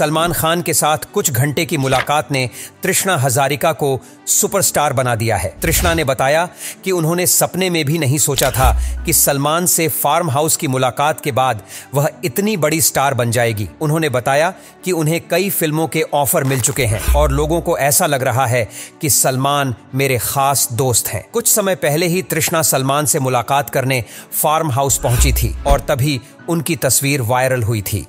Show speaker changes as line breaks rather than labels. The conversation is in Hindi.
सलमान खान के साथ कुछ घंटे की मुलाकात ने तृष्णा हजारिका को सुपरस्टार बना दिया है। तृष्णा ने बताया कि उन्होंने सपने में भी नहीं सोचा था कि सलमान से फार्म हाउस की मुलाकात के बाद वह इतनी बड़ी स्टार बन जाएगी। उन्होंने बताया कि उन्हें कई फ़िल्मों के ऑफ़र मिल चुके हैं और लोगों को ऐसा लग रहा है कि सलमान मेरे खास दोस्त हैं। कुछ समय पहले ही तृष्णा सलमान से मुलाकात करने फार्म हाउस पहुँची थी और तभी उनकी तस्वीर वायरल हुई थी।